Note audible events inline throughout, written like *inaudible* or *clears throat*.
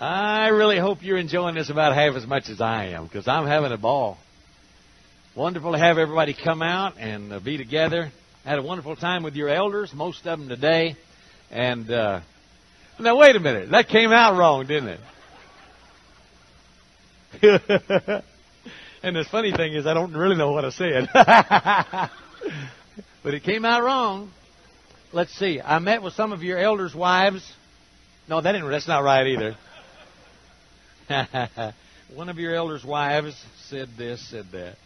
I really hope you're enjoying this about half as much as I am because I'm having a ball. Wonderful to have everybody come out and uh, be together. Had a wonderful time with your elders, most of them today. And uh, now, wait a minute. That came out wrong, didn't it? *laughs* and the funny thing is, I don't really know what I said. *laughs* but it came out wrong. Let's see. I met with some of your elders' wives. No, that didn't. That's not right either. *laughs* One of your elders' wives said this, said that.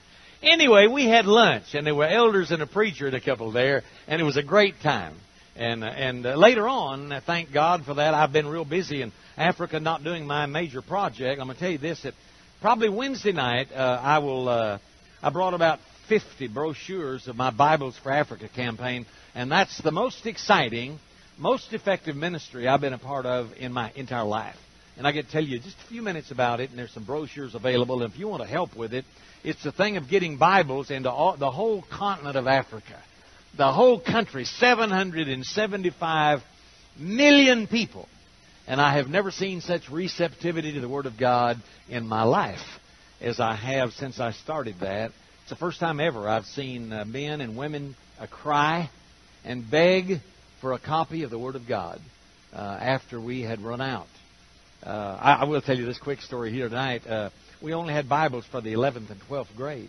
Anyway, we had lunch, and there were elders and a preacher and a couple there, and it was a great time. And uh, and uh, later on, uh, thank God for that. I've been real busy in Africa, not doing my major project. I'm to tell you this: that probably Wednesday night, uh, I will. Uh, I brought about 50 brochures of my Bibles for Africa campaign, and that's the most exciting, most effective ministry I've been a part of in my entire life. And I can tell you just a few minutes about it, and there's some brochures available. And if you want to help with it, it's the thing of getting Bibles into all, the whole continent of Africa. The whole country, 775 million people. And I have never seen such receptivity to the Word of God in my life as I have since I started that. It's the first time ever I've seen uh, men and women uh, cry and beg for a copy of the Word of God uh, after we had run out. Uh, I, I will tell you this quick story here tonight. Uh, we only had Bibles for the 11th and 12th grade.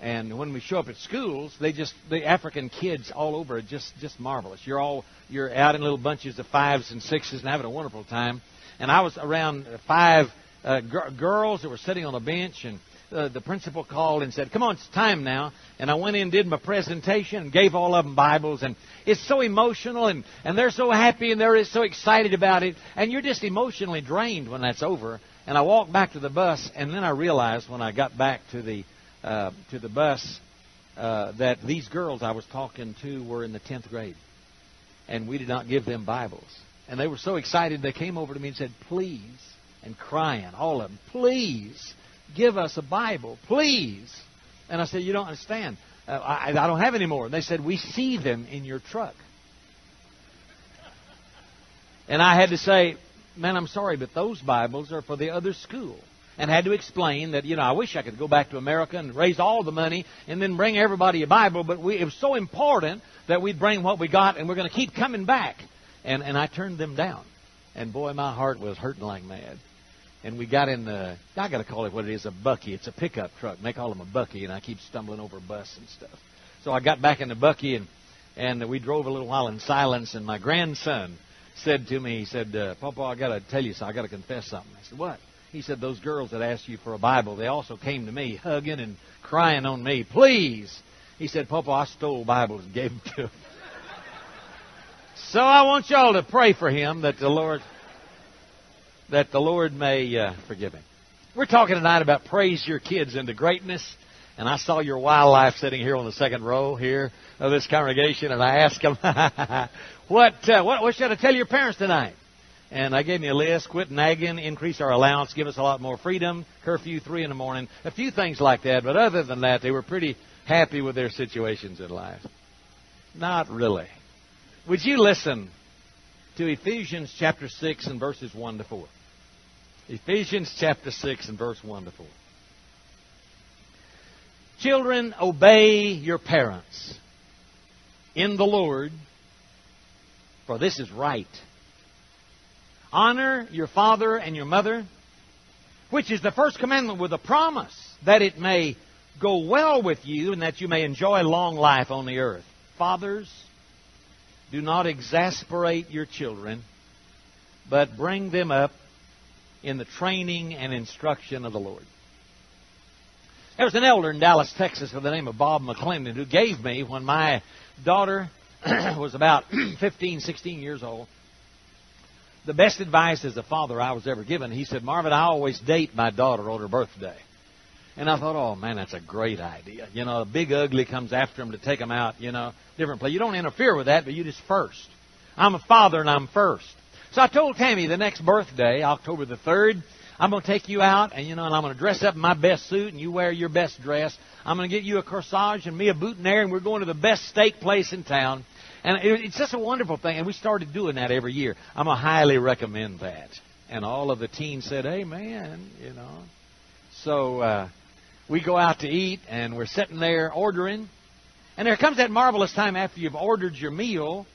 And when we show up at schools, they just the African kids all over are just just marvelous. You're all you're out in little bunches of fives and sixes and having a wonderful time. And I was around five uh, g- girls that were sitting on a bench, and uh, the principal called and said, "Come on, it's time now." And I went in, did my presentation, and gave all of them Bibles, and it's so emotional, and and they're so happy, and they're so excited about it, and you're just emotionally drained when that's over. And I walked back to the bus, and then I realized when I got back to the uh, to the bus uh, that these girls I was talking to were in the tenth grade, and we did not give them Bibles. And they were so excited they came over to me and said, "Please," and crying, all of them, "Please give us a Bible, please." And I said, "You don't understand. Uh, I, I don't have any more." And they said, "We see them in your truck." And I had to say, man, I'm sorry, but those Bibles are for the other school. And had to explain that, you know, I wish I could go back to America and raise all the money and then bring everybody a Bible, but we, it was so important that we'd bring what we got and we're going to keep coming back. And, and I turned them down. And boy, my heart was hurting like mad. And we got in the, I got to call it what it is, a bakkie. It's a pickup truck. They call them a bakkie, and I keep stumbling over bus and stuff. So I got back in the bakkie and, and we drove a little while in silence, and my grandson, said to me, he said, uh, Papa, I got to tell you something. I got to confess something. I said, what? He said, those girls that asked you for a Bible, they also came to me, hugging and crying on me. Please. He said, Papa, I stole Bibles and gave them to him. *laughs* so I want y'all to pray for him that the Lord, that the Lord may uh, forgive him. We're talking tonight about praise your kids into greatness. And I saw your wildlife sitting here on the second row here of this congregation, and I asked them, *laughs* what, uh, what, what should I tell your parents tonight? And I gave me a list, quit nagging, increase our allowance, give us a lot more freedom, curfew three in the morning, a few things like that. But other than that, they were pretty happy with their situations in life. Not really. Would you listen to Ephesians chapter 6 and verses 1 to 4? Ephesians chapter 6 and verse 1 to 4. Children, obey your parents in the Lord, for this is right. Honor your father and your mother, which is the first commandment with a promise that it may go well with you and that you may enjoy long life on the earth. Fathers, do not exasperate your children, but bring them up in the training and instruction of the Lord. There was an elder in Dallas, Texas, by the name of Bob McClendon, who gave me when my daughter *clears throat* was about *clears throat* 15, 16 years old. The best advice as a father I was ever given. He said, Marvin, I always date my daughter on her birthday. And I thought, oh man, that's a great idea. You know, a big ugly comes after him to take him out, you know, different place. You don't interfere with that, but you just first. I'm a father and I'm first. So I told Tammy the next birthday, October the 3rd, I'm going to take you out, and you know, and I'm going to dress up in my best suit, and you wear your best dress. I'm going to get you a corsage and me a boutonniere, and we're going to the best steak place in town. And it's just a wonderful thing, and we started doing that every year. I'm going to highly recommend that. And all of the teens said, Amen, you know. So uh, we go out to eat, and we're sitting there ordering. And there comes that marvelous time after you've ordered your meal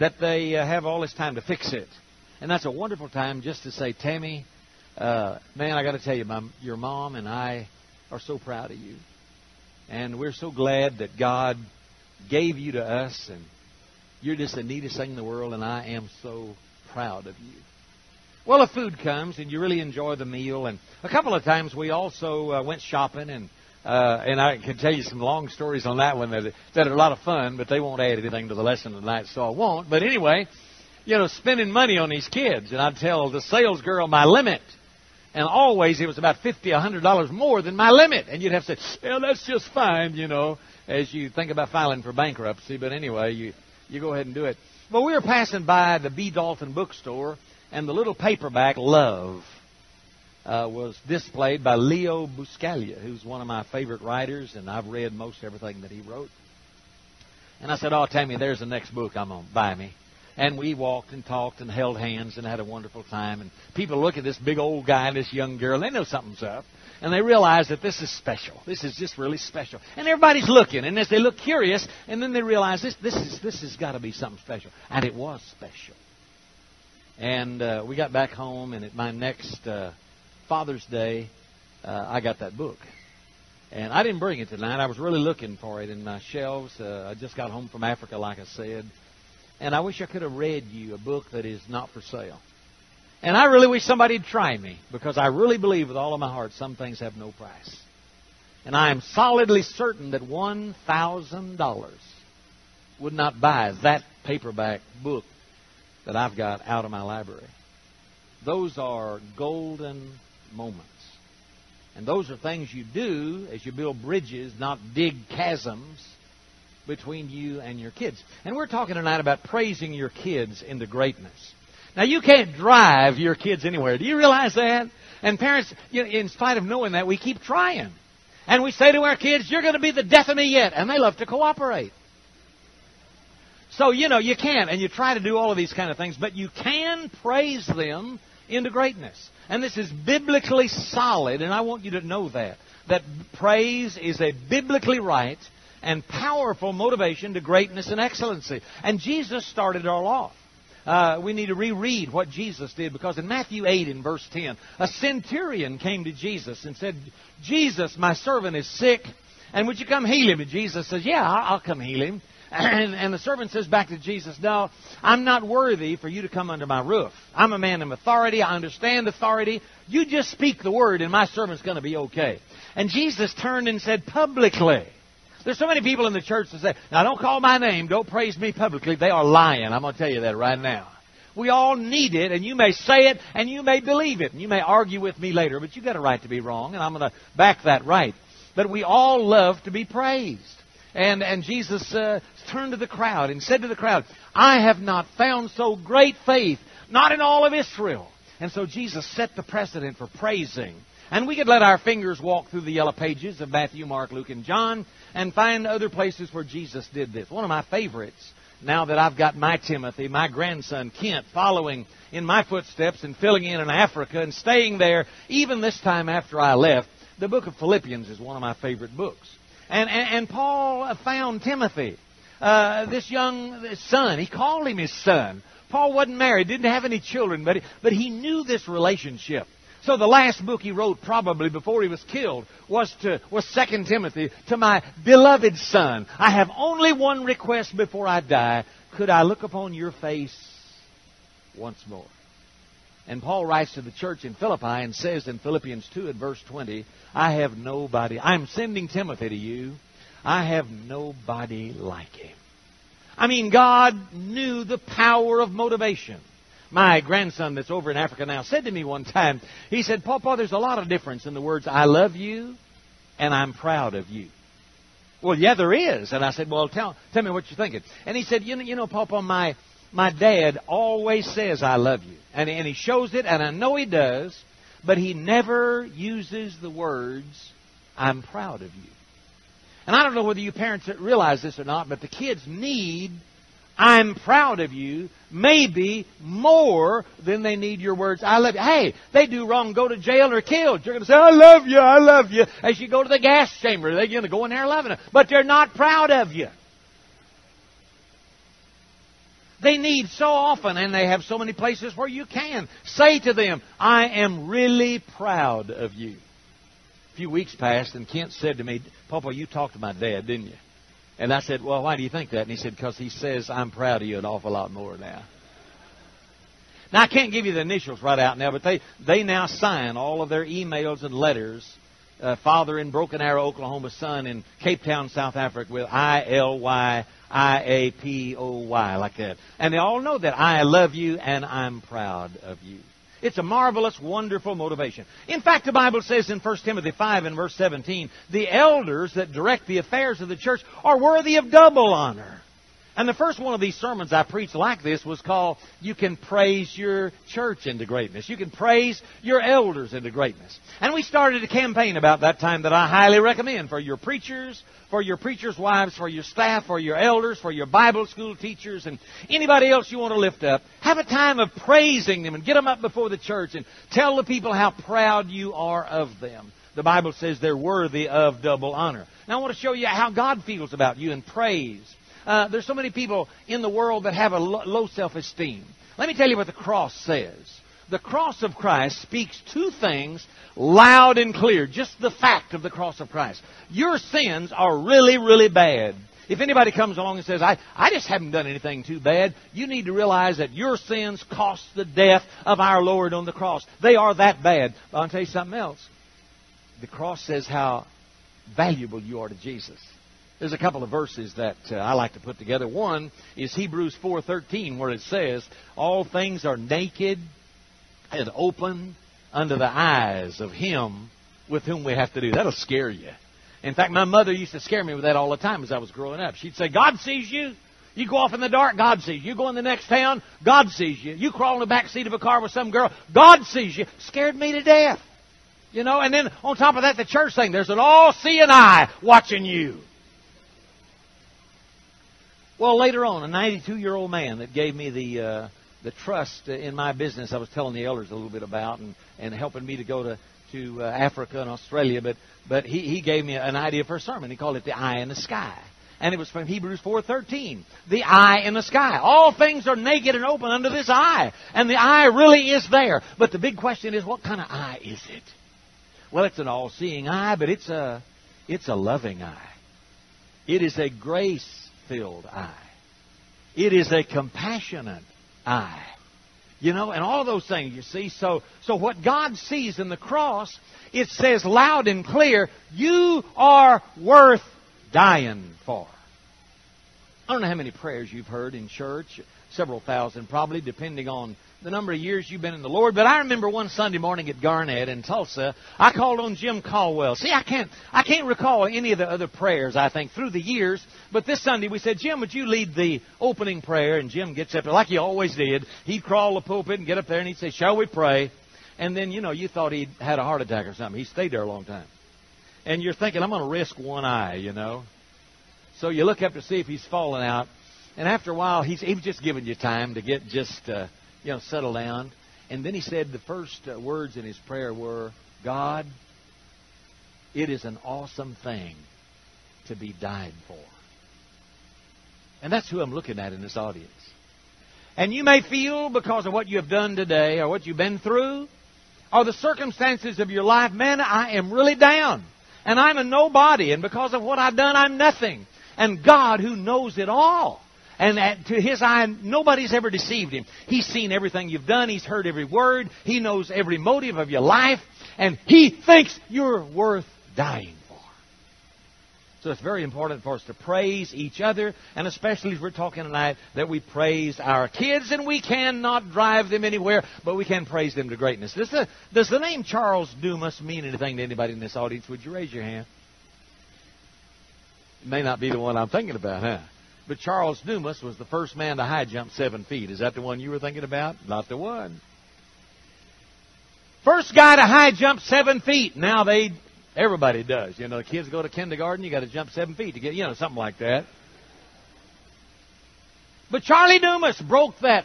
that they uh, have all this time to fix it. And that's a wonderful time just to say, Tammy, uh, man, I got to tell you, my, your mom and I are so proud of you. And we're so glad that God gave you to us, and you're just the neatest thing in the world, and I am so proud of you. Well, the food comes, and you really enjoy the meal. And a couple of times we also uh, went shopping, and uh, and I can tell you some long stories on that one that, that are a lot of fun, but they won't add anything to the lesson tonight, so I won't. But anyway, you know, spending money on these kids, and I'd tell the sales girl my limit. And always it was about fifty, a hundred dollars more than my limit. And you'd have to say, well, that's just fine, you know, as you think about filing for bankruptcy. But anyway, you, you go ahead and do it. Well, we were passing by the B. Dalton bookstore, and the little paperback, Love, uh, was displayed by Leo Buscaglia, who's one of my favorite writers, and I've read most everything that he wrote. And I said, Oh, Tammy, there's the next book I'm to buy me. And we walked and talked and held hands and had a wonderful time. And people look at this big old guy and this young girl, they know something's up. And they realize that this is special. This is just really special. And everybody's looking, and as they look curious, and then they realize this, this, is, this has got to be something special. And it was special. And uh, we got back home, and at my next uh, Father's Day, uh, I got that book. And I didn't bring it tonight. I was really looking for it in my shelves. Uh, I just got home from Africa, like I said. And I wish I could have read you a book that is not for sale. And I really wish somebody'd try me because I really believe with all of my heart some things have no price. And I am solidly certain that $1,000 would not buy that paperback book that I've got out of my library. Those are golden moments. And those are things you do as you build bridges, not dig chasms between you and your kids. And we're talking tonight about praising your kids into greatness. Now, you can't drive your kids anywhere. Do you realize that? And parents, you know, in spite of knowing that, we keep trying. And we say to our kids, You're going to be the death of me yet. And they love to cooperate. So, you know, you can't, and you try to do all of these kind of things, but you can praise them into greatness. And this is biblically solid, and I want you to know that. That praise is a biblically right and powerful motivation to greatness and excellency. And Jesus started all off. Uh, we need to reread what Jesus did because in Matthew 8 in verse 10, a centurion came to Jesus and said, Jesus, my servant is sick, and would you come heal him? And Jesus says, Yeah, I'll come heal him. *clears throat* And, and, the servant says back to Jesus, No, I'm not worthy for you to come under my roof. I'm a man of authority. I understand authority. You just speak the word, and my servant's going to be okay. And Jesus turned and said publicly, there's so many people in the church that say, now don't call my name, don't praise me publicly. They are lying. I'm going to tell you that right now. We all need it, and you may say it, and you may believe it, and you may argue with me later, but you've got a right to be wrong, and I'm going to back that right. But we all love to be praised. And, and Jesus uh, turned to the crowd and said to the crowd, I have not found so great faith, not in all of Israel. And so Jesus set the precedent for praising. And we could let our fingers walk through the yellow pages of Matthew, Mark, Luke, and John and find other places where Jesus did this. One of my favorites, now that I've got my Timothy, my grandson Kent, following in my footsteps and filling in in Africa and staying there, even this time after I left, the book of Philippians is one of my favorite books. And, and, and Paul found Timothy, uh, this young son. He called him his son. Paul wasn't married, didn't have any children, but, but he knew this relationship. So the last book he wrote, probably before he was killed, was to was Second Timothy to my beloved son. I have only one request before I die. Could I look upon your face once more? And Paul writes to the church in Philippi and says in Philippians 2 at verse 20, I have nobody. I'm sending Timothy to you. I have nobody like him. I mean, God knew the power of motivation. My grandson that's over in Africa now said to me one time, he said, Papa, there's a lot of difference in the words, I love you and I'm proud of you. Well, yeah, there is. And I said, well, tell, tell me what you're thinking. And he said, you know, you know, Papa, my, my dad always says I love you. And, and he shows it, and I know he does, but he never uses the words, I'm proud of you. And I don't know whether you parents realize this or not, but the kids need I'm proud of you, maybe more than they need your words. I love you. Hey, they do wrong, go to jail or killed. You're going to say, I love you, I love you. As you go to the gas chamber, they're going to go in there loving it. But they're not proud of you. They need so often, and they have so many places where you can. Say to them, I am really proud of you. A few weeks passed, and Kent said to me, Papa, you talked to my dad, didn't you? And I said, Well, why do you think that? And he said, Because he says, I'm proud of you an awful lot more now. Now, I can't give you the initials right out now, but they, they now sign all of their emails and letters. Uh, father in Broken Arrow, Oklahoma, son in Cape Town, South Africa, with I L Y I A P O Y, like that. And they all know that I love you and I'm proud of you. It's a marvelous, wonderful motivation. In fact, the Bible says in 1 Timothy 5 and verse 17, the elders that direct the affairs of the church are worthy of double honor. And the first one of these sermons I preached like this was called You Can Praise Your Church into Greatness. You can praise your elders into greatness. And we started a campaign about that time that I highly recommend for your preachers, for your preachers' wives, for your staff, for your elders, for your Bible school teachers, and anybody else you want to lift up. Have a time of praising them and get them up before the church and tell the people how proud you are of them. The Bible says they're worthy of double honor. Now I want to show you how God feels about you and praise. Uh, there's so many people in the world that have a low self-esteem. Let me tell you what the cross says. The cross of Christ speaks two things loud and clear. Just the fact of the cross of Christ. Your sins are really, really bad. If anybody comes along and says, I, I just haven't done anything too bad, you need to realize that your sins cost the death of our Lord on the cross. They are that bad. But I'll tell you something else. The cross says how valuable you are to Jesus. There's a couple of verses that uh, I like to put together. One is Hebrews 4:13 where it says, "All things are naked and open under the eyes of him with whom we have to do." That'll scare you. In fact, my mother used to scare me with that all the time as I was growing up. She'd say, "God sees you." You go off in the dark, God sees you. You go in the next town, God sees you. You crawl in the back seat of a car with some girl, God sees you. Scared me to death. You know, and then on top of that, the church thing, there's an all-seeing eye watching you. Well, later on, a 92 year old man that gave me the uh, the trust in my business, I was telling the elders a little bit about, and and helping me to go to to uh, Africa and Australia. But but he he gave me an idea for a sermon. He called it the eye in the sky. And it was from Hebrews 4:13. The eye in the sky. All things are naked and open under this eye, and the eye really is there. But the big question is, what kind of eye is it? Well, it's an all-seeing eye, but it's a it's a loving eye. It is a grace filled eye. It is a compassionate eye. You know, and all those things, you see. So, so what God sees in the cross, it says loud and clear, you are worth dying for. I don't know how many prayers you've heard in church, several thousand probably, depending on the number of years you've been in the Lord, but I remember one Sunday morning at Garnett in Tulsa, I called on Jim Caldwell. See, I can't, I can't recall any of the other prayers, I think, through the years, but this Sunday we said, Jim, would you lead the opening prayer? And Jim gets up like he always did. He'd crawl the pulpit and get up there and he'd say, shall we pray? And then, you know, you thought he'd had a heart attack or something. He stayed there a long time. And you're thinking, I'm going to risk one eye, you know. So you look up to see if he's fallen out. And after a while, he's, he was just giving you time to get just, uh, you know, settle down. And then he said the first uh, words in his prayer were, God, it is an awesome thing to be died for. And that's who I'm looking at in this audience. And you may feel because of what you have done today or what you've been through or the circumstances of your life, man, I am really down. And I'm a nobody. And because of what I've done, I'm nothing. And God, who knows it all, and at, to his eye, nobody's ever deceived him. He's seen everything you've done. He's heard every word. He knows every motive of your life. And he thinks you're worth dying for. So it's very important for us to praise each other, and especially as we're talking tonight, that we praise our kids, and we cannot drive them anywhere, but we can praise them to greatness. Does the, does the name Charles Dumas mean anything to anybody in this audience? Would you raise your hand? It may not be the one I'm thinking about, huh? But Charles Dumas was the first man to high jump seven feet. Is that the one you were thinking about? Not the one. First guy to high jump seven feet. Now they, everybody does. You know, the kids go to kindergarten, you got to jump seven feet to get, you know, something like that. But Charlie Dumas broke that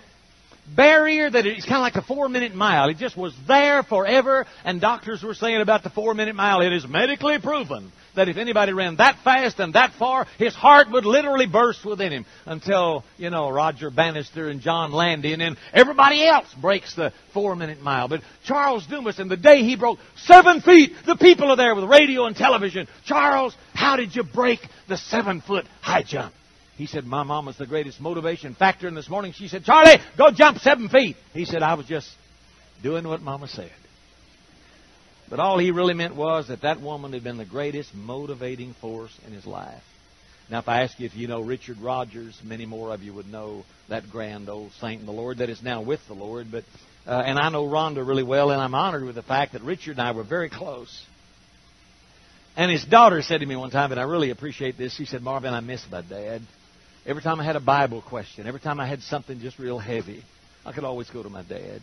barrier that it's kind of like a four minute mile. It just was there forever, and doctors were saying about the four minute mile, it is medically proven that if anybody ran that fast and that far, his heart would literally burst within him until, you know, Roger Bannister and John Landy, and then everybody else breaks the four minute mile. But Charles Dumas, and the day he broke seven feet, the people are there with radio and television. Charles, how did you break the seven foot high jump? He said, My mom was the greatest motivation factor. And this morning she said, Charlie, go jump seven feet. He said, I was just doing what mama said. But all he really meant was that that woman had been the greatest motivating force in his life. Now, if I ask you if you know Richard Rogers, many more of you would know that grand old saint in the Lord that is now with the Lord. But uh, and I know Rhonda really well, and I'm honored with the fact that Richard and I were very close. And his daughter said to me one time, and I really appreciate this. She said, "Marvin, I miss my dad." Every time I had a Bible question, every time I had something just real heavy, I could always go to my dad.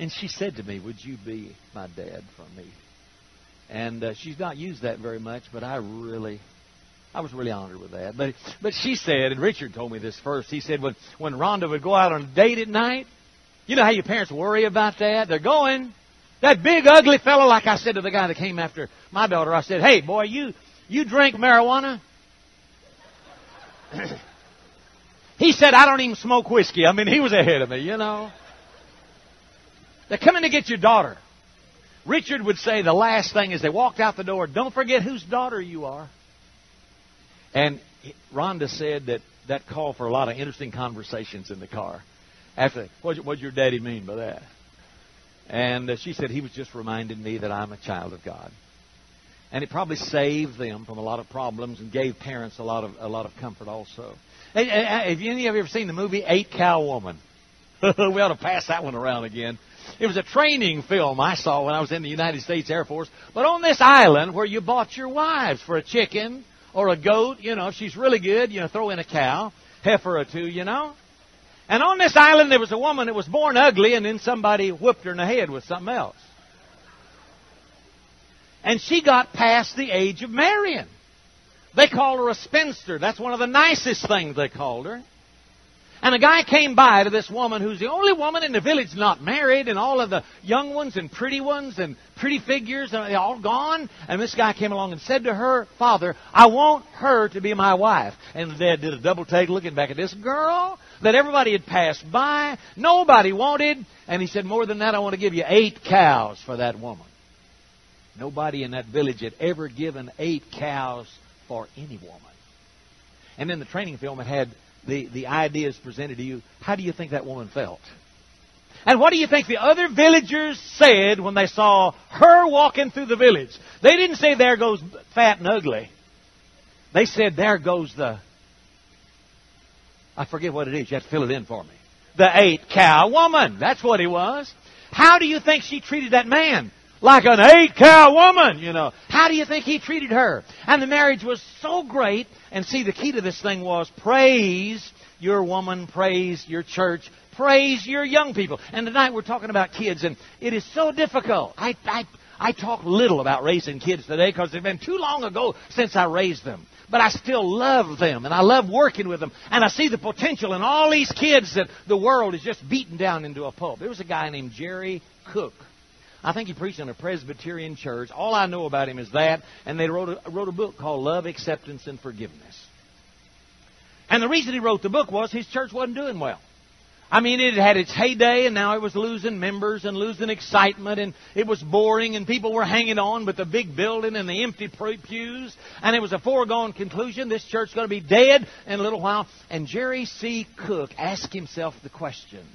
And she said to me, Would you be my dad for me? And uh, she's not used that very much, but I really, I was really honored with that. But but she said, and Richard told me this first. He said when when Rhonda would go out on a date at night, you know how your parents worry about that. They're going. That big ugly fellow, like I said to the guy that came after my daughter, I said, "Hey boy, you you drink marijuana?" *clears throat* He said, I don't even smoke whiskey. I mean, he was ahead of me, you know. They're coming to get your daughter. Richard would say the last thing as they walked out the door, don't forget whose daughter you are. And Rhonda said that that called for a lot of interesting conversations in the car. After, what did your daddy mean by that? And uh, she said he was just reminding me that I'm a child of God. And it probably saved them from a lot of problems and gave parents a lot of a lot of comfort also. Have any of you ever seen the movie Eight Cow Woman? *laughs* we ought to pass that one around again. It was a training film I saw when I was in the United States Air Force. But on this island where you bought your wives for a chicken or a goat, you know, if she's really good, you know, throw in a cow, heifer or two, you know. And on this island there was a woman that was born ugly and then somebody whipped her in the head with something else. And she got past the age of marrying. They called her a spinster. That's one of the nicest things they called her. And a guy came by to this woman who's the only woman in the village not married, and all of the young ones and pretty ones and pretty figures, and they all gone. And this guy came along and said to her father, I want her to be my wife. And the dad did a double take looking back at this girl that everybody had passed by, nobody wanted. And he said, More than that, I want to give you eight cows for that woman. Nobody in that village had ever given eight cows for any woman. And in the training film, it had the, the ideas presented to you. How do you think that woman felt? And what do you think the other villagers said when they saw her walking through the village? They didn't say, There goes fat and ugly. They said, There goes the. I forget what it is. You have to fill it in for me. The eight cow woman. That's what he was. How do you think she treated that man? Like an eight cow woman, you know. How do you think he treated her? And the marriage was so great. And see, the key to this thing was praise your woman, praise your church, praise your young people. And tonight we're talking about kids, and it is so difficult. I, I, I talk little about raising kids today because it's been too long ago since I raised them. But I still love them, and I love working with them, and I see the potential in all these kids that the world is just beaten down into a pulp. There was a guy named Jerry Cook I think he preached in a Presbyterian church. All I know about him is that, and they wrote a, wrote a book called Love, Acceptance, and Forgiveness. And the reason he wrote the book was his church wasn't doing well. I mean, it had its heyday, and now it was losing members and losing excitement, and it was boring, and people were hanging on with the big building and the empty pews, and it was a foregone conclusion this church's going to be dead in a little while. And Jerry C. Cook asked himself the question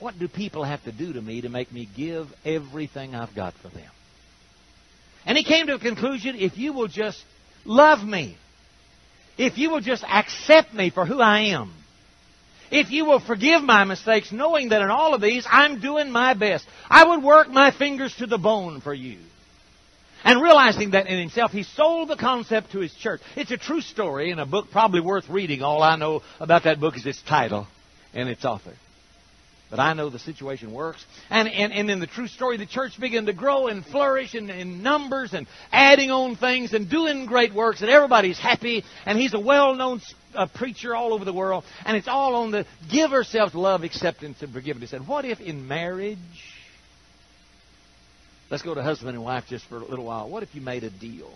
what do people have to do to me to make me give everything I've got for them? And he came to a conclusion if you will just love me, if you will just accept me for who I am, if you will forgive my mistakes, knowing that in all of these I'm doing my best, I would work my fingers to the bone for you. And realizing that in himself, he sold the concept to his church. It's a true story in a book probably worth reading. All I know about that book is its title and its author. But I know the situation works. And, and, and in the true story, the church began to grow and flourish in, in numbers and adding on things and doing great works, and everybody's happy. And he's a well known uh, preacher all over the world. And it's all on the give ourselves love, acceptance, and forgiveness. And what if in marriage, let's go to husband and wife just for a little while, what if you made a deal?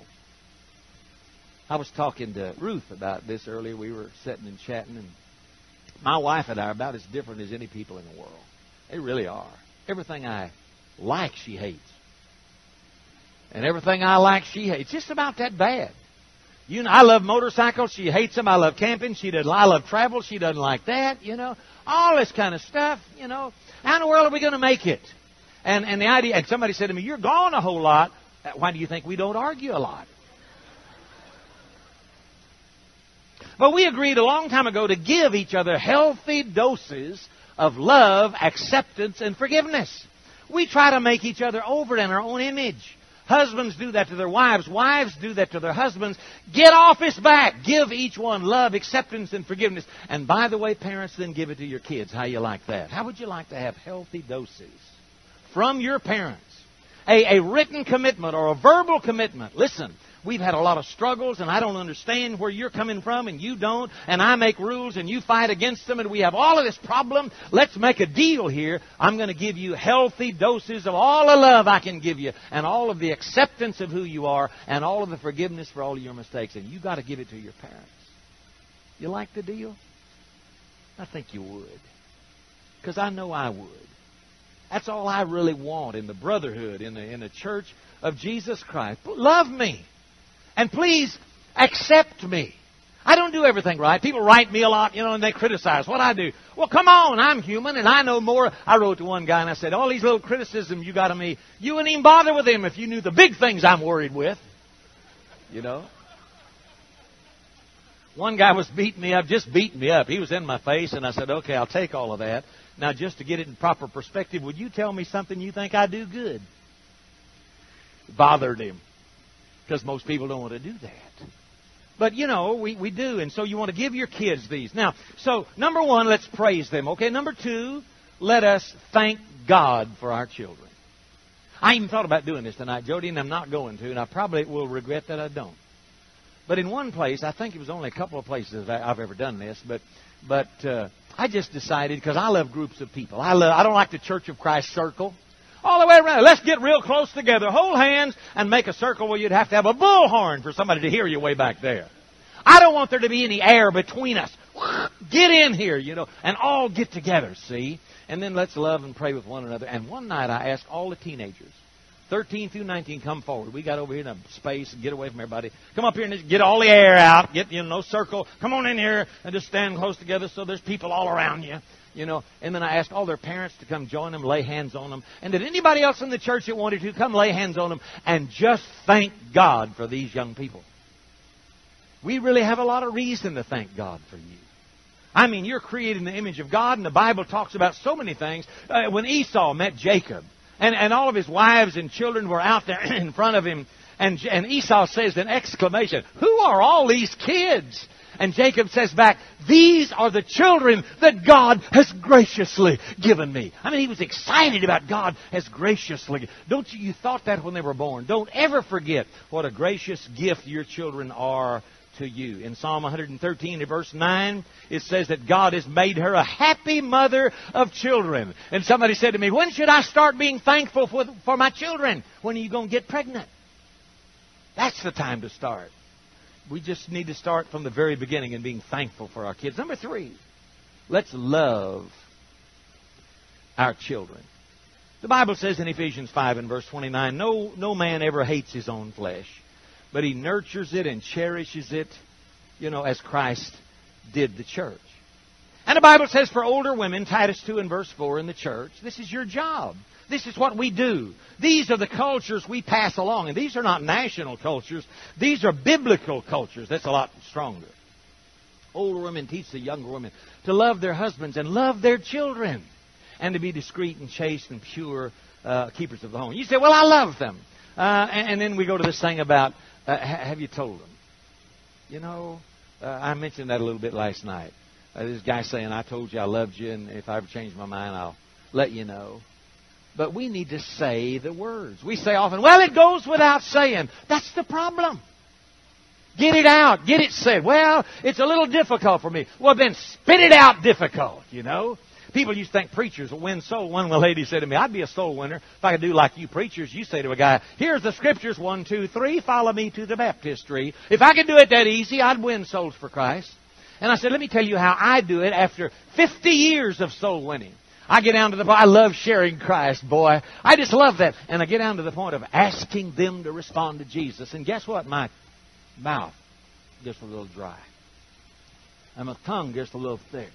I was talking to Ruth about this earlier. We were sitting and chatting, and my wife and I are about as different as any people in the world. They really are. Everything I like, she hates. And everything I like, she hates. Just about that bad. You know, I love motorcycles. She hates them. I love camping. She doesn't. I love travel. She doesn't like that. You know, all this kind of stuff. You know, how in the world are we going to make it? And and the idea. And somebody said to me, "You're gone a whole lot. Why do you think we don't argue a lot?" But we agreed a long time ago to give each other healthy doses of love, acceptance, and forgiveness. We try to make each other over in our own image. Husbands do that to their wives. Wives do that to their husbands. Get off his back. Give each one love, acceptance, and forgiveness. And by the way, parents, then give it to your kids. How you like that? How would you like to have healthy doses from your parents? A, a written commitment or a verbal commitment. Listen, We've had a lot of struggles, and I don't understand where you're coming from, and you don't, and I make rules, and you fight against them, and we have all of this problem. Let's make a deal here. I'm going to give you healthy doses of all the love I can give you, and all of the acceptance of who you are, and all of the forgiveness for all of your mistakes, and you got to give it to your parents. You like the deal? I think you would. Because I know I would. That's all I really want in the brotherhood, in the, in the church of Jesus Christ. Love me. And please accept me. I don't do everything right. People write me a lot, you know, and they criticize what I do. Well, come on, I'm human and I know more. I wrote to one guy and I said, all these little criticisms you got of me, you wouldn't even bother with them if you knew the big things I'm worried with. You know? One guy was beating me up, just beating me up. He was in my face and I said, okay, I'll take all of that. Now, just to get it in proper perspective, would you tell me something you think I do good? Bothered him because most people don't want to do that. But you know, we, we do, and so you want to give your kids these. Now, so number one, let's praise them, okay? Number two, let us thank God for our children. I even thought about doing this tonight, Jody, and I'm not going to, and I probably will regret that I don't. But in one place, I think it was only a couple of places I've ever done this, but but uh, I just decided because I love groups of people. I love. I don't like the Church of Christ circle all the way around. Let's get real close together, hold hands, and make a circle where you'd have to have a bullhorn for somebody to hear you way back there. I don't want there to be any air between us. *laughs* Get in here, you know, and all get together, see? And then let's love and pray with one another. And one night I asked all the teenagers, 13 through 19, come forward. We got over here in a space and get away from everybody. Come up here and get all the air out. Get, you know, circle. Come on in here and just stand close together so there's people all around you you know. And then I asked all their parents to come join them, lay hands on them. And did anybody else in the church that wanted to come lay hands on them and just thank God for these young people? We really have a lot of reason to thank God for you. I mean, you're created in the image of God, and the Bible talks about so many things. Uh, when Esau met Jacob, and, and all of his wives and children were out there *clears throat* in front of him, and, and Esau says an exclamation, Who are all these kids? And Jacob says back, These are the children that God has graciously given me. I mean, he was excited about God has graciously. Don't you, you thought that when they were born. Don't ever forget what a gracious gift your children are to you. In Psalm 113, verse 9, it says that God has made her a happy mother of children. And somebody said to me, When should I start being thankful for, for my children? When are you going to get pregnant? That's the time to start. We just need to start from the very beginning and being thankful for our kids. Number three, let's love our children. The Bible says in Ephesians 5 and verse 29, no, no man ever hates his own flesh, but he nurtures it and cherishes it, you know, as Christ did the church. And the Bible says for older women, Titus 2 and verse 4 in the church, this is your job this is what we do. These are the cultures we pass along. And these are not national cultures. These are biblical cultures. That's a lot stronger. Older women teach the younger women to love their husbands and love their children and to be discreet and chaste and pure uh, keepers of the home. You say, well, I love them. Uh, and, and, then we go to this thing about uh, have you told them? You know, uh, I mentioned that a little bit last night. Uh, this guy saying, I told you I loved you, and if I ever change my mind, I'll let you know. But we need to say the words. We say often, well, it goes without saying. That's the problem. Get it out. Get it said. Well, it's a little difficult for me. Well, then spit it out difficult, you know. People used to think preachers will win soul. One lady said to me, I'd be a soul winner if I could do like you preachers. You say to a guy, here's the scriptures, one, two, three, follow me to the baptistry. If I could do it that easy, I'd win souls for Christ. And I said, let me tell you how I do it after 50 years of soul winning. I get down to the point, I love sharing Christ, boy. I just love that. And I get down to the point of asking them to respond to Jesus. And guess what? My mouth gets a little dry. And my tongue gets a little thick.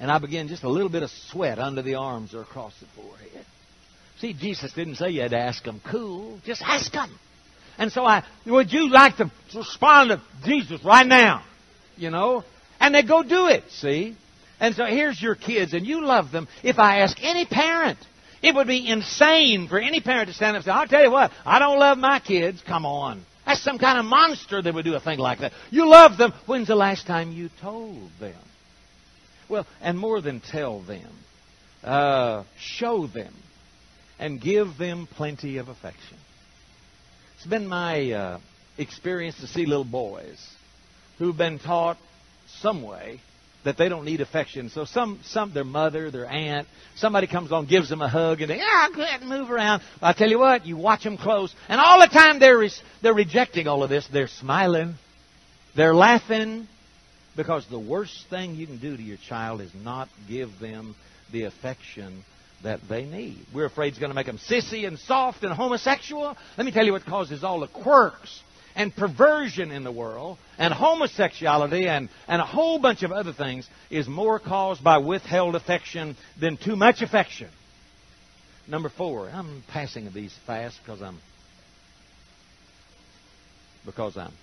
And I begin just a little bit of sweat under the arms or across the forehead. See, Jesus didn't say you had to ask them cool. Just ask them. And so I, would you like to respond to Jesus right now? You know? And they go do it, see? And so here's your kids, and you love them. If I ask any parent, it would be insane for any parent to stand up and say, I'll tell you what, I don't love my kids. Come on. That's some kind of monster that would do a thing like that. You love them. When's the last time you told them? Well, and more than tell them, uh, show them and give them plenty of affection. It's been my uh, experience to see little boys who've been taught some way that they don't need affection. So some, some, their mother, their aunt, somebody comes along, gives them a hug, and they, ah, go ahead and move around. I tell you what, you watch them close, and all the time they're, re- they're rejecting all of this. They're smiling, they're laughing, because the worst thing you can do to your child is not give them the affection that they need. We're afraid it's going to make them sissy and soft and homosexual. Let me tell you what causes all the quirks and perversion in the world and homosexuality and, and a whole bunch of other things is more caused by withheld affection than too much affection. Number four, I'm passing these fast because I'm because I'm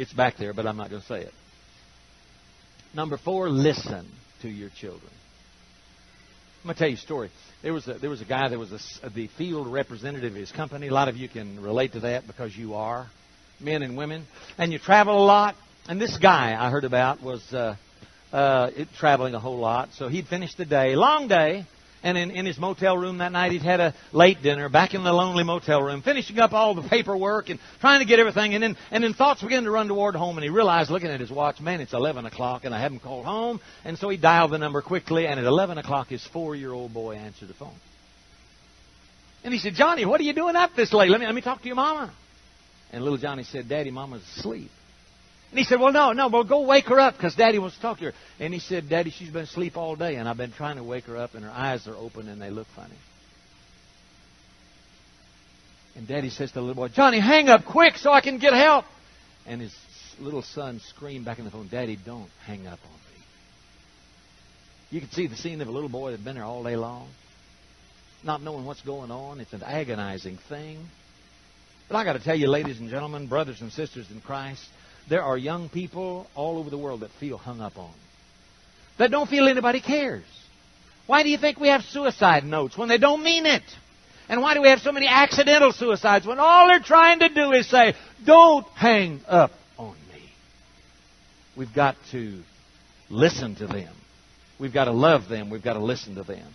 it's back there, but I'm not going to say it. Number four, listen to your children. I'm going to tell you a story. There was a, there was a guy that was a, the field representative of his company. A lot of you can relate to that because you are men and women, and you travel a lot. And this guy I heard about was uh, uh, traveling a whole lot. So he'd finished the day, long day, and in, in his motel room that night, he'd had a late dinner back in the lonely motel room, finishing up all the paperwork and trying to get everything. And then, and then thoughts began to run toward home, and he realized, looking at his watch, man, it's 11 o'clock, and I haven't called home. And so he dialed the number quickly, and at 11 o'clock, his four year old boy answered the phone. And he said, Johnny, what are you doing up this late? Let me, let me talk to your mama. And little Johnny said, Daddy, mama's asleep. And he said, Well, no, no, well, go wake her up because Daddy wants to talk to her. And he said, Daddy, she's been asleep all day, and I've been trying to wake her up, and her eyes are open and they look funny. And Daddy says to the little boy, Johnny, hang up quick so I can get help. And his little son screamed back in the phone, Daddy, don't hang up on me. You can see the scene of a little boy that's been there all day long, not knowing what's going on. It's an agonizing thing. But I got to tell you, ladies and gentlemen, brothers and sisters in Christ, there are young people all over the world that feel hung up on, that don't feel anybody cares. Why do you think we have suicide notes when they don't mean it? And why do we have so many accidental suicides when all they're trying to do is say, don't hang up on me? We've got to listen to them. We've got to love them. We've got to listen to them.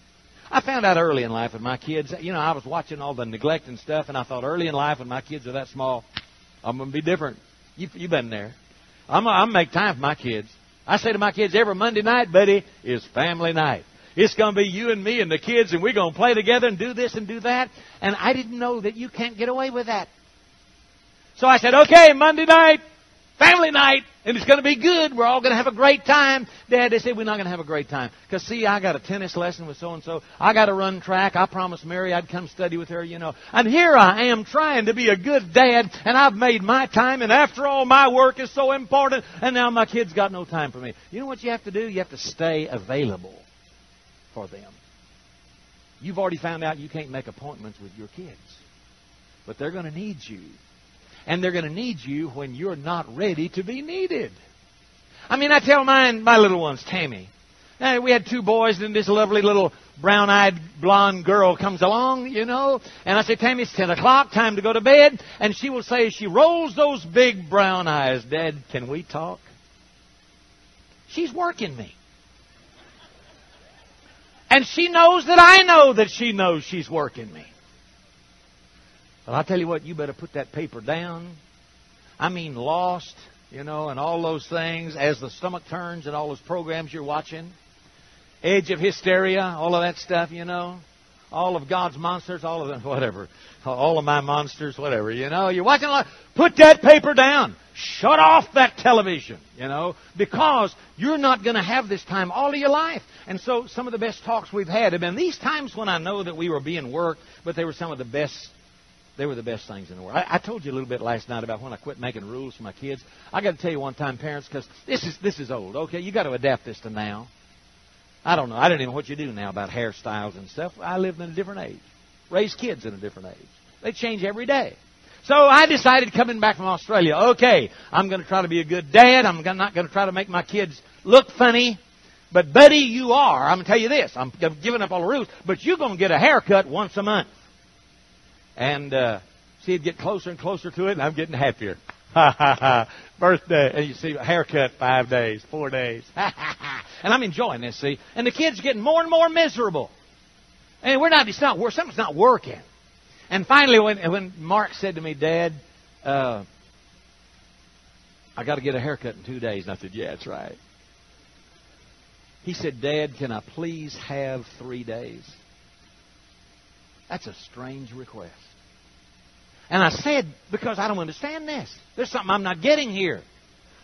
I found out early in life with my kids, you know, I was watching all the neglect and stuff, and I thought early in life when my kids are that small, I'm going to be different. You, you've been there. I'm, I'm make time for my kids. I say to my kids every Monday night, buddy, is family night. It's going to be you and me and the kids, and we're going to play together and do this and do that. And I didn't know that you can't get away with that. So I said, okay, Monday night, family night, and it's going to be good. We're all going to have a great time. Dad, they said we're not going to have a great time. Because, see, I got a tennis lesson with so and so. I got to run track. I promised Mary I'd come study with her, you know. And here I am trying to be a good dad, and I've made my time, and after all, my work is so important, and now my kids got no time for me. You know what you have to do? You have to stay available for them. You've already found out you can't make appointments with your kids, but they're going to need you and they're going to need you when you're not ready to be needed. I mean, I tell mine, my little ones, Tammy. Uh, we had two boys, and this lovely little brown-eyed blonde girl comes along, you know, and I say, Tammy, it's ten o'clock, time to go to bed, and she will say, she rolls those big brown eyes, Dad, can we talk? She's working me. And she knows that I know that she knows she's working me. Well, I'll tell you what, you better put that paper down. I mean, lost, you know, and all those things as the stomach turns and all those programs you're watching. Edge of hysteria, all of that stuff, you know. All of God's monsters, all of them, *laughs* whatever. All of my monsters, whatever, you know. You're watching a lot. Put that paper down. Shut off that television, you know, because you're not going to have this time all of your life. And so some of the best talks we've had have been these times when I know that we were being worked, but they were some of the best they were the best things in the world. I, I told you a little bit last night about when I quit making rules for my kids. I got to tell you one time, parents, because this is this is old. Okay, you got to adapt this to now. I don't know. I don't even know what you do now about hairstyles and stuff. I lived in a different age, raised kids in a different age. They change every day. So I decided coming back from Australia, okay, I'm going to try to be a good dad. I'm not going to try to make my kids look funny. But buddy, you are. I'm going to tell you this. I'm giving up all the rules, but you're going to get a haircut once a month. And uh, see it get closer and closer to it, and I'm getting happier. Ha ha ha. Birthday. And you see, haircut five days, four days. Ha ha ha. And I'm enjoying this, see. And the kid's getting more and more miserable. And we're not, it's not, something's not working. And finally, when, when Mark said to me, Dad, uh, I got to get a haircut in two days. And I said, Yeah, that's right. He said, Dad, can I please have three days? That's a strange request. And I said, because I don't understand this. There's something I'm not getting here.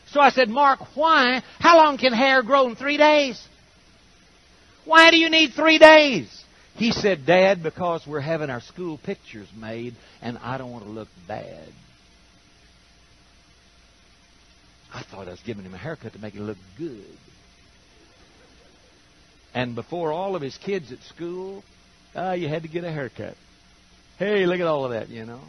So I said, Mark, why? How long can hair grow in three days? Why do you need three days? He said, Dad, because we're having our school pictures made and I don't want to look bad. I thought I was giving him a haircut to make it look good. And before all of his kids at school, uh, you had to get a haircut. Hey, look at all of that, you know.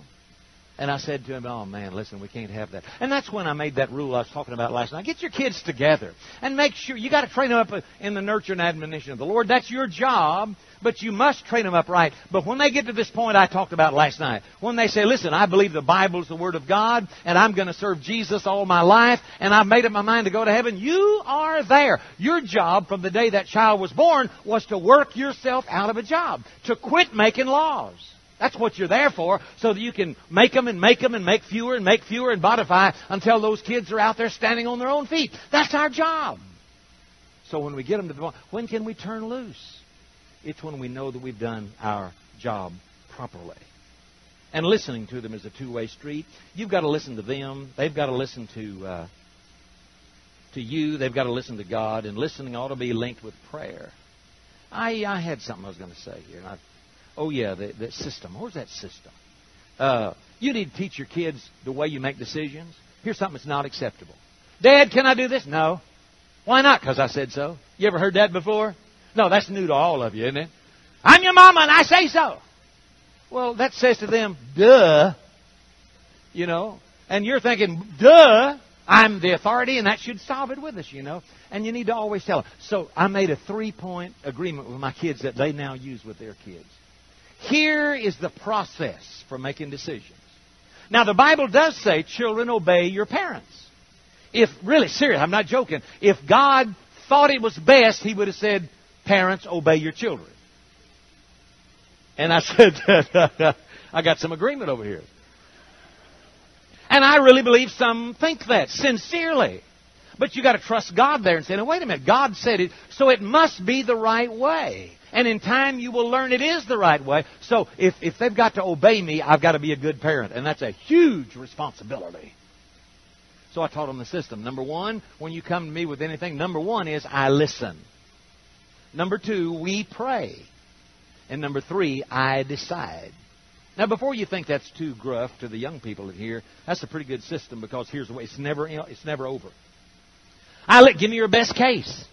And I said to him, Oh man, listen, we can't have that. And that's when I made that rule I was talking about last night. Get your kids together and make sure you got to train them up in the nurture and admonition of the Lord. That's your job, but you must train them up right. But when they get to this point I talked about last night, when they say, Listen, I believe the Bible is the Word of God, and I'm going to serve Jesus all my life, and I've made up my mind to go to heaven, you are there. Your job from the day that child was born was to work yourself out of a job, to quit making laws. That's what you're there for, so that you can make them and make them and make fewer and make fewer and modify until those kids are out there standing on their own feet. That's our job. So when we get them to the point, when can we turn loose? It's when we know that we've done our job properly. And listening to them is a two-way street. You've got to listen to them. They've got to listen to uh, to you. They've got to listen to God. And listening ought to be linked with prayer. I I had something I was going to say here, and I Oh, yeah, that, the system. Where's that system? Uh, you need to teach your kids the way you make decisions. Here's something that's not acceptable. Dad, can I do this? No. Why not? Because I said so. You ever heard that before? No, that's new to all of you, isn't it? I'm your mama and I say so. Well, that says to them, duh. You know, and you're thinking, duh, I'm the authority and that should solve it with us, you know. And you need to always tell them. So I made a three point agreement with my kids that they now use with their kids. Here is the process for making decisions. Now, the Bible does say, children, obey your parents. If, really, serious, I'm not joking. If God thought it was best, He would have said, parents, obey your children. And I *laughs* said, *laughs* I got some agreement over here. And I really believe some think that, sincerely. But you got to trust God there and say, no, wait a minute, God said it, so it must be the right way. And in time you will learn it is the right way. So if, if they've got to obey me, I've got to be a good parent. And that's a huge responsibility. So I taught them the system. Number one, when you come to me with anything, number one is I listen. Number two, we pray. And number three, I decide. Now, before you think that's too gruff to the young people in here, that's a pretty good system because here's the way it's never, it's never over. I let, give me your best case.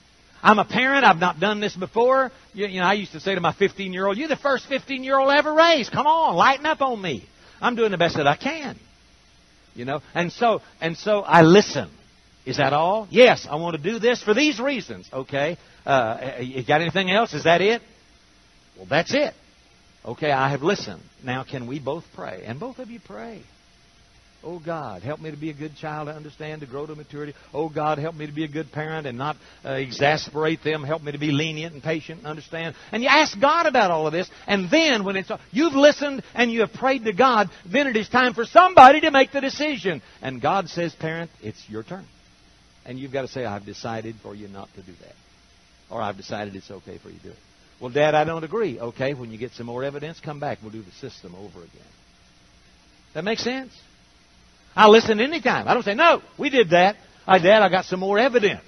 I'm a parent. I've not done this before. You, you know, I used to say to my 15 year old, "You're the first 15 year old ever raised. Come on, lighten up on me. I'm doing the best that I can." You know, and so and so I listen. Is that all? Yes, I want to do this for these reasons. Okay. Uh, you got anything else? Is that it? Well, that's it. Okay, I have listened. Now, can we both pray? And both of you pray. Oh God, help me to be a good child to understand, to grow to maturity. Oh God, help me to be a good parent and not uh, exasperate them. Help me to be lenient and patient and understand. And you ask God about all of this, and then when it's you've listened and you have prayed to God, then it is time for somebody to make the decision. And God says, "Parent, it's your turn." And you've got to say, "I've decided for you not to do that," or "I've decided it's okay for you to do it." Well, Dad, I don't agree. Okay, when you get some more evidence, come back. We'll do the system over again. That makes sense? I'll listen anytime. I don't say, no, we did that. I Dad, I got some more evidence.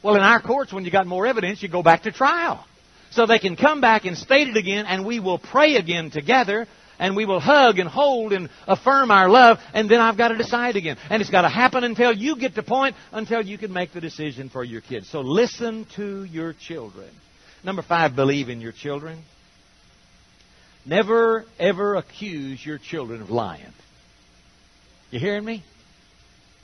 Well, in our courts, when you got more evidence, you go back to trial. So they can come back and state it again, and we will pray again together, and we will hug and hold and affirm our love, and then I've got to decide again. And it's got to happen until you get to point, until you can make the decision for your kids. So listen to your children. Number five, believe in your children. Never, ever accuse your children of lying. You hearing me?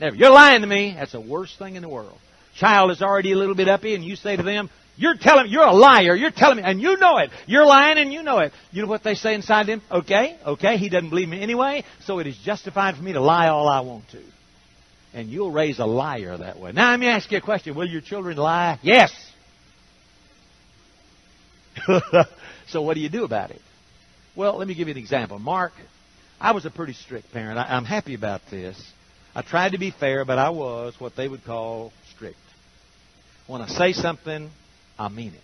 Never. You're lying to me. That's the worst thing in the world. Child is already a little bit uppy, and you say to them, "You're telling you're a liar. You're telling me, and you know it. You're lying, and you know it." You know what they say inside them? Okay, okay. He doesn't believe me anyway, so it is justified for me to lie all I want to. And you'll raise a liar that way. Now let me ask you a question: Will your children lie? Yes. *laughs* so what do you do about it? Well, let me give you an example. Mark, I was a pretty strict parent. I, I'm happy about this. I tried to be fair, but I was what they would call strict. When I say something, I mean it.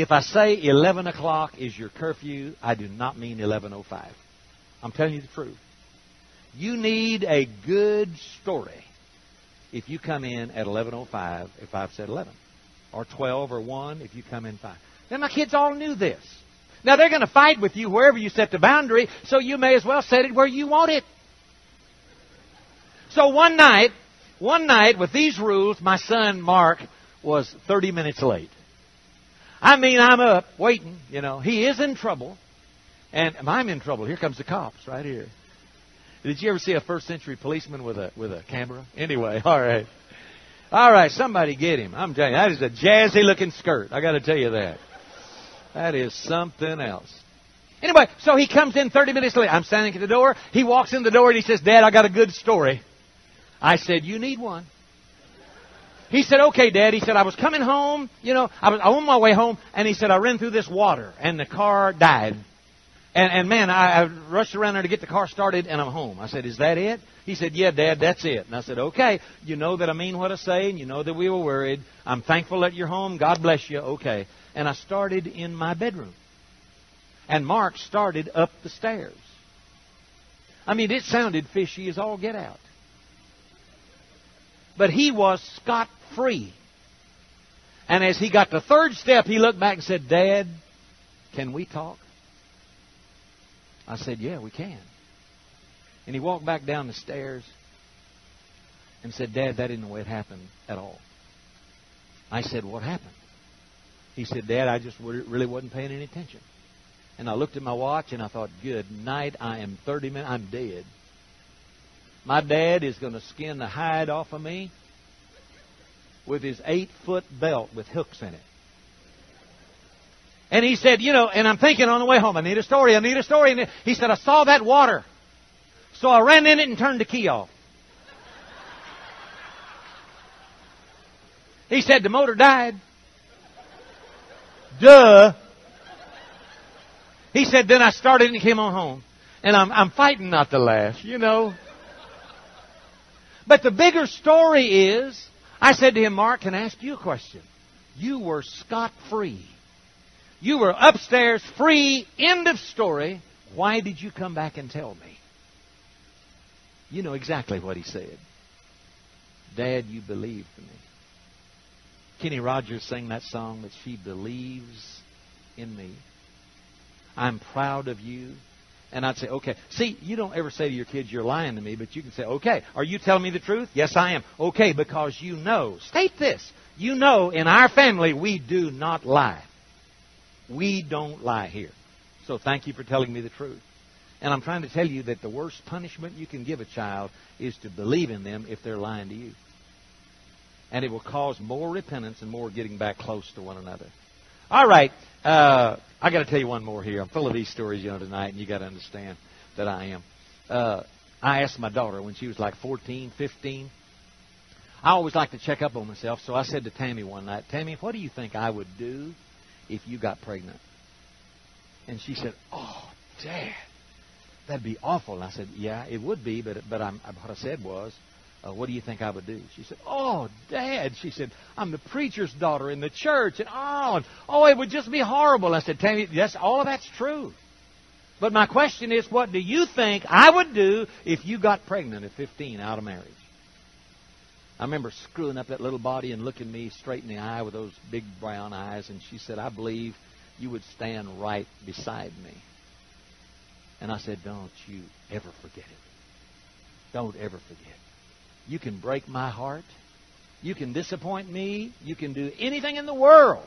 If I say 11 o'clock is your curfew, I do not mean 11.05. I'm telling you the truth. You need a good story if you come in at 11.05 if I've said 11. Or 12 or 1 if you come in 5. Then my kids all knew this. Now they're going to fight with you wherever you set the boundary, so you may as well set it where you want it. So one night, one night with these rules, my son Mark was 30 minutes late. I mean, I'm up waiting, you know. He is in trouble. And I'm in trouble. Here comes the cops right here. Did you ever see a first century policeman with a with a camera? Anyway, *laughs* all right. All right, somebody get him. I'm telling you, that is a jazzy looking skirt. I got to tell you that. That is something else. Anyway, so he comes in 30 minutes late. I'm standing at the door. He walks in the door and he says, Dad, I got a good story. I said, You need one. He said, Okay, Dad. He said, I was coming home, you know, I was on my way home, and he said, I ran through this water, and the car died. And, and man, I, I rushed around there to get the car started, and I'm home. I said, Is that it? He said, Yeah, Dad, that's it. And I said, Okay, you know that I mean what I say, and you know that we were worried. I'm thankful that you're home. God bless you. Okay and I started in my bedroom. And Mark started up the stairs. I mean, it sounded fishy as all get out. But he was scot free. And as he got the third step, he looked back and said, Dad, can we talk? I said, Yeah, we can. And he walked back down the stairs and said, Dad, that isn't the way it happened at all. I said, What happened? He said, Dad, I just really wasn't paying any attention. And I looked at my watch and I thought, good night, I am 30 minutes, I'm dead. My dad is going to skin the hide off of me with his eight foot belt with hooks in it. And he said, you know, and I'm thinking on the way home, I need a story, I need a story. And he said, I saw that water. So I ran in it and turned the key off. He said, the motor died. Duh. He said, then I started and came on home. And I'm, I'm fighting not to laugh, you know. But the bigger story is, I said to him, Mark, can I ask you a question? You were scot free. You were upstairs free. End of story. Why did you come back and tell me? You know exactly what he said. Dad, you believed me. Kenny Rogers sang that song that she believes in me. I'm proud of you. And I'd say, okay. See, you don't ever say to your kids, you're lying to me, but you can say, okay, are you telling me the truth? Yes, I am. Okay, because you know. State this. You know, in our family, we do not lie. We don't lie here. So thank you for telling me the truth. And I'm trying to tell you that the worst punishment you can give a child is to believe in them if they're lying to you and it will cause more repentance and more getting back close to one another. All right, uh, I got to tell you one more here. I'm full of these stories, you know, tonight, and you got to understand that I am. Uh, I asked my daughter when she was like 14, 15. I always like to check up on myself, so I said to Tammy one night, Tammy, what do you think I would do if you got pregnant? And she said, Oh, Dad, that'd be awful. And I said, Yeah, it would be, but but I'm, what I said was, uh, what do you think I would do? She said, Oh, Dad. She said, I'm the preacher's daughter in the church, and oh, and, oh, it would just be horrible. I said, Tammy, yes, all of that's true. But my question is, what do you think I would do if you got pregnant at 15 out of marriage? I remember screwing up that little body and looking me straight in the eye with those big brown eyes, and she said, I believe you would stand right beside me. And I said, Don't you ever forget it. Don't ever forget. You can break my heart. You can disappoint me. You can do anything in the world.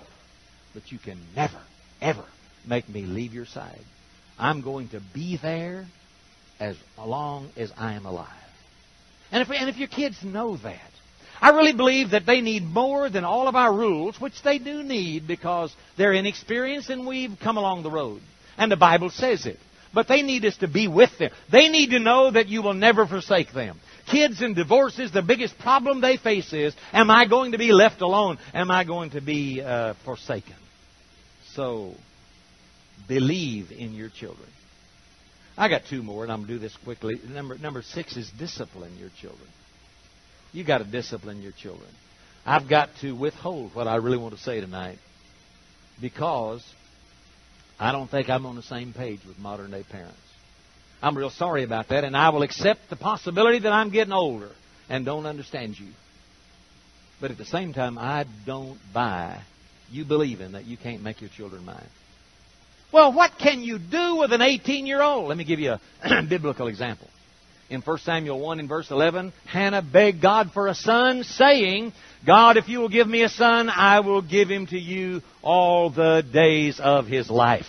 But you can never, ever make me leave your side. I'm going to be there as long as I am alive. And if, and if your kids know that, I really believe that they need more than all of our rules, which they do need because they're inexperienced and we've come along the road. And the Bible says it. But they need us to be with them. They need to know that you will never forsake them. Kids and divorces, the biggest problem they face is, am I going to be left alone? Am I going to be uh, forsaken? So, believe in your children. I got two more, and I'm going to do this quickly. Number, number six is discipline your children. You got to discipline your children. I've got to withhold what I really want to say tonight because I don't think I'm on the same page with modern day parents. I'm real sorry about that, and I will accept the possibility that I'm getting older and don't understand you. But at the same time, I don't buy you believing that you can't make your children mine. Well, what can you do with an 18 year old? Let me give you a *clears throat* biblical example in 1 Samuel 1 in verse 11, Hannah begged God for a son, saying, God, if you will give me a son, I will give him to you all the days of his life.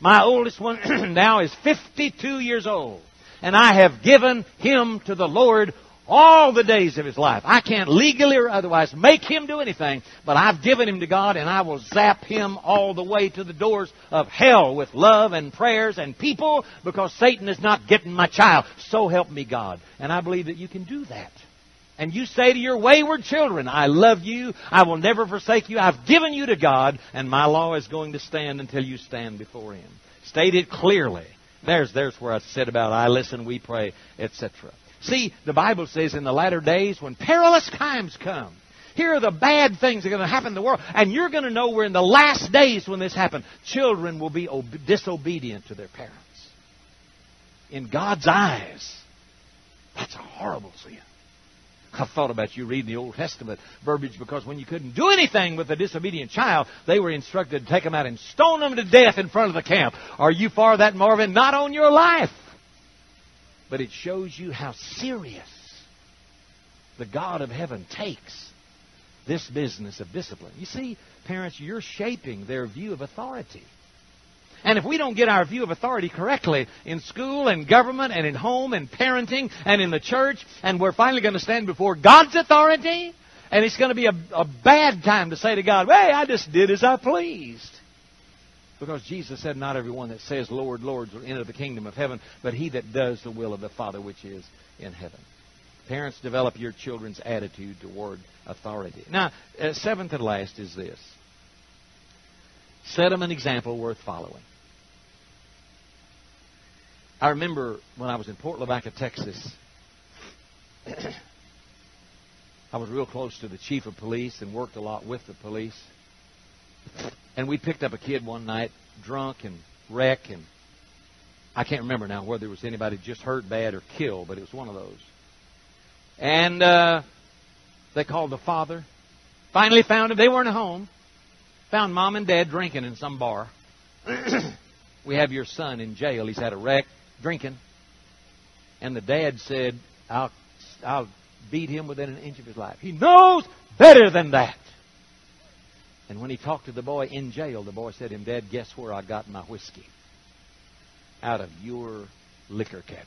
My oldest one *clears throat* now is 52 years old, and I have given him to the Lord all the days of his life. I can't legally or otherwise make him do anything, but I've given him to God and I will zap him all the way to the doors of hell with love and prayers and people because Satan is not getting my child. So help me God. And I believe that you can do that. And you say to your wayward children, I love you. I will never forsake you. I've given you to God and my law is going to stand until you stand before him. State it clearly. There's, there's where I said about I listen, we pray, etc. See, the Bible says in the latter days when perilous times come, here are the bad things that are going to happen in the world. And you're going to know we're in the last days when this happens. Children will be ob- disobedient to their parents. In God's eyes, that's a horrible sin. I've thought about you reading the Old Testament verbiage because when you couldn't do anything with a disobedient child, they were instructed to take them out and stone them to death in front of the camp. Are you for that, Marvin? Not on your life but it shows you how serious the God of heaven takes this business of discipline. You see, parents, you're shaping their view of authority. And if we don't get our view of authority correctly in school and government and in home and parenting and in the church, and we're finally going to stand before God's authority, and it's going to be a, a bad time to say to God, Hey, I just did as I pleased. Because Jesus said, Not everyone that says, Lord, Lord, will enter the kingdom of heaven, but he that does the will of the Father which is in heaven. Parents, develop your children's attitude toward authority. Now, uh, seventh and last is this set them an example worth following. I remember when I was in Port Lavaca, Texas, *clears throat* I was real close to the chief of police and worked a lot with the police. And we picked up a kid one night, drunk and wreck, and I can't remember now whether it was anybody just hurt bad or killed, but it was one of those. And uh, they called the father. Finally found him. They weren't at home. Found mom and dad drinking in some bar. *clears throat* we have your son in jail. He's had a wreck, drinking. And the dad said, I'll, I'll beat him within an inch of his life. He knows better than that. And when he talked to the boy in jail, the boy said to him, Dad, guess where I got my whiskey? Out of your liquor cabinet.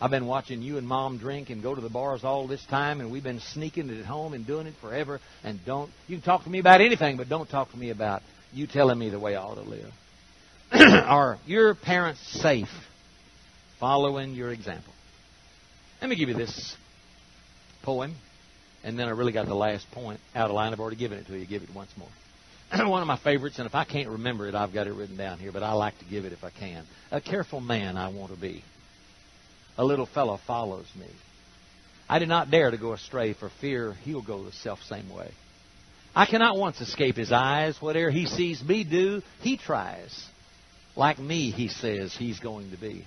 I've been watching you and mom drink and go to the bars all this time, and we've been sneaking it at home and doing it forever. And don't, you can talk to me about anything, but don't talk to me about you telling me the way I ought to live. *clears throat* Are your parents safe? following your example. Let me give you this poem, and then I really got the last point out of line. I've already given it to you. Give it once more. *clears throat* One of my favorites, and if I can't remember it, I've got it written down here, but I like to give it if I can. A careful man I want to be. A little fellow follows me. I do not dare to go astray for fear he'll go the self same way. I cannot once escape his eyes. Whatever he sees me do, he tries. Like me, he says he's going to be.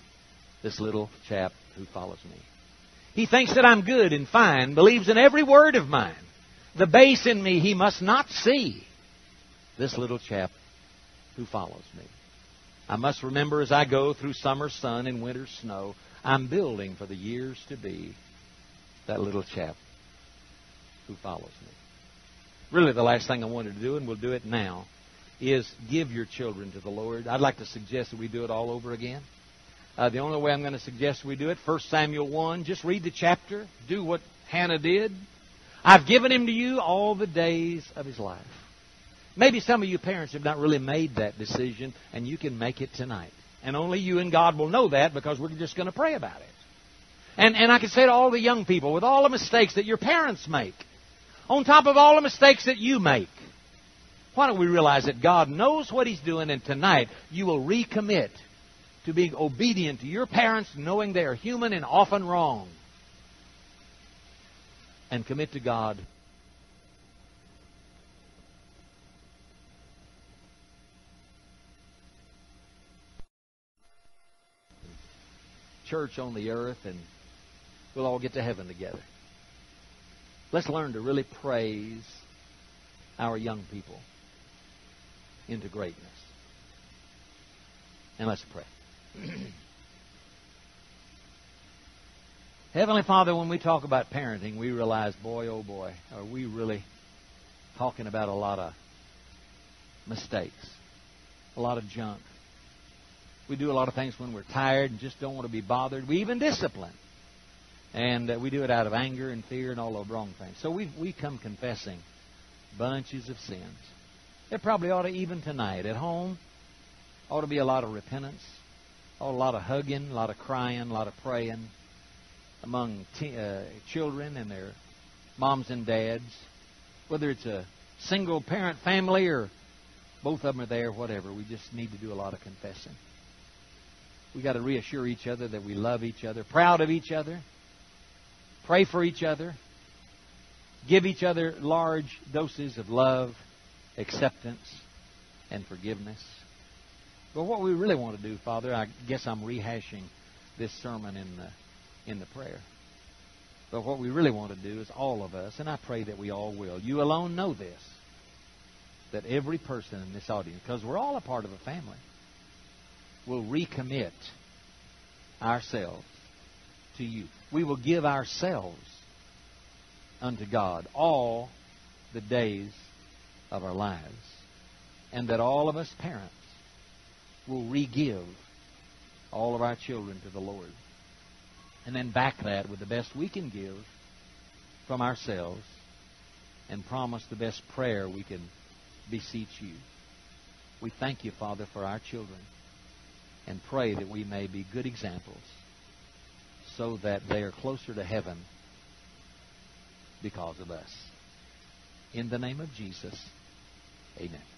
This little chap who follows me. He thinks that I'm good and fine, believes in every word of mine. The base in me he must not see. This little chap who follows me. I must remember as I go through summer sun and winter snow, I'm building for the years to be that little chap who follows me. Really, the last thing I wanted to do, and we'll do it now, is give your children to the Lord. I'd like to suggest that we do it all over again. Uh, the only way I'm going to suggest we do it, 1 Samuel 1, just read the chapter, do what Hannah did. I've given him to you all the days of his life. Maybe some of you parents have not really made that decision, and you can make it tonight. And only you and God will know that because we're just going to pray about it. And, and I can say to all the young people, with all the mistakes that your parents make, on top of all the mistakes that you make, why don't we realize that God knows what He's doing, and tonight you will recommit to being obedient to your parents, knowing they are human and often wrong, and commit to God church on the earth and we'll all get to heaven together. Let's learn to really praise our young people into greatness. And let's pray. *clears throat* Heavenly Father, when we talk about parenting, we realize, boy, oh boy, are we really talking about a lot of mistakes, a lot of junk. We do a lot of things when we're tired and just don't want to be bothered. We even discipline. And uh, we do it out of anger and fear and all those wrong things. So we we come confessing bunches of sins. There probably ought to, even tonight at home, ought to be a lot of repentance, a lot of hugging, a lot of crying, a lot of praying among uh, children and their moms and dads, whether it's a single parent family or both of them are there, whatever. We just need to do a lot of confessing. We got to reassure each other that we love each other, proud of each other, pray for each other, give each other large doses of love, acceptance, and forgiveness. But what we really want to do, Father, I guess I'm rehashing this sermon in the in the prayer. But what we really want to do is all of us, and I pray that we all will. You alone know this. That every person in this audience, because we're all a part of a family, will recommit ourselves to you. We will give ourselves unto God all the days of our lives. And that all of us parents will re-give all of our children to the Lord. And then back that with the best we can give from ourselves and promise the best prayer we can beseech you. We thank you, Father, for our children and pray that we may be good examples so that they are closer to heaven because of us. In the name of Jesus, amen.